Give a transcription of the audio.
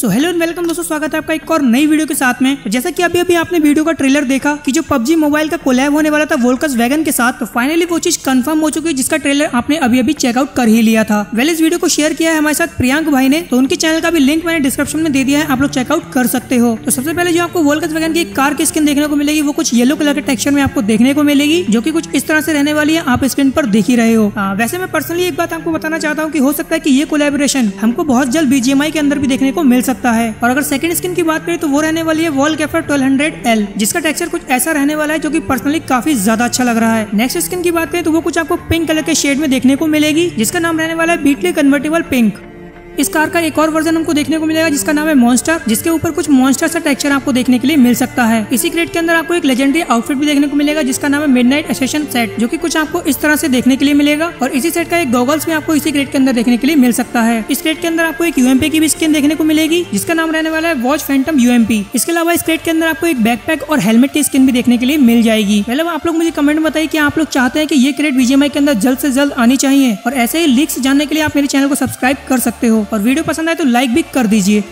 So hello and welcome दोस्तों, स्वागत है आपका एक और नई वीडियो के साथ में। जैसा कि अभी अभी आपने वीडियो का ट्रेलर देखा कि जो पबजी मोबाइल का कोलैब होने वाला था वोल्कस वैगन के साथ तो फाइनली वो चीज़ कंफर्म हो चुकी है, जिसका ट्रेलर आपने अभी अभी चेकआउट कर ही लिया था। वेल इस वीडियो को शेयर किया है हमारे साथ प्रियांक भाई ने तो उनके चैनल का भी लिंक मैंने डिस्क्रिप्शन में दे दिया है, आप लोग चेकआउट कर सकते हो। तो सबसे पहले जो आपको वोल्कस वैगन की कार की स्किन देखने को मिलेगी, वो कुछ येलो कलर के टेक्सचर में आपको देखने को मिलेगी, जो की कुछ इस तरह से रहने वाली है, आप स्क्रीन पर देख ही रहे हो। वैसे मैं पर्सनली एक बात आपको बताना चाहता हूँ की हो सकता है की ये कोलेबोरेशन हमको बहुत जल्द बीजीएमआई के अंदर भी देखने को मिल सकता है। और अगर सेकंड स्किन की बात करें तो वो रहने वाली है वॉल कैफर ट्वेल्व हंड्रेड एल जिसका टेक्सचर कुछ ऐसा रहने वाला है जो की पर्सनली काफ़ी ज़्यादा अच्छा लग रहा है। नेक्स्ट स्किन की बात करें तो वो कुछ आपको पिंक कलर के शेड में देखने को मिलेगी, जिसका नाम रहने वाला है बीटली कन्वर्टेबल पिंक इस कार का एक और वर्जन हमको देखने को मिलेगा, जिसका नाम है मॉन्स्टर जिसके ऊपर कुछ मॉन्स्टर सा टेक्सचर आपको देखने के लिए मिल सकता है। इसी क्रेट के अंदर आपको एक लेजेंडरी आउटफिट भी देखने को मिलेगा, जिसका नाम है मिडनाइट एसेशन सेट जो की कुछ आपको इस तरह से देखने के लिए मिलेगा। और इसी सेट का एक गॉगल्स भी आपको इसी क्रेट के अंदर देखने के लिए मिल सकता है। इस क्रेट के अंदर आपको एक यूएमपी की भी स्किन देखने को मिलेगी, जिसका नाम रहने वाला है वॉच फैंटम यूएमपी इसके अलावा इस क्रेट के अंदर आपको एक बैकपैक और हेलमेट की स्किन भी देखने के लिए मिल जाएगी। पहले आप लोग मुझे कमेंट में बताइए कि आप लोग चाहते हैं कि ये क्रेट बीजेएमआई के अंदर जल्द से जल्द आनी चाहिए, और ऐसे ही लीक्स जानने के लिए आप मेरे चैनल को सब्सक्राइब कर सकते हो। और वीडियो पसंद आए तो लाइक भी कर दीजिए।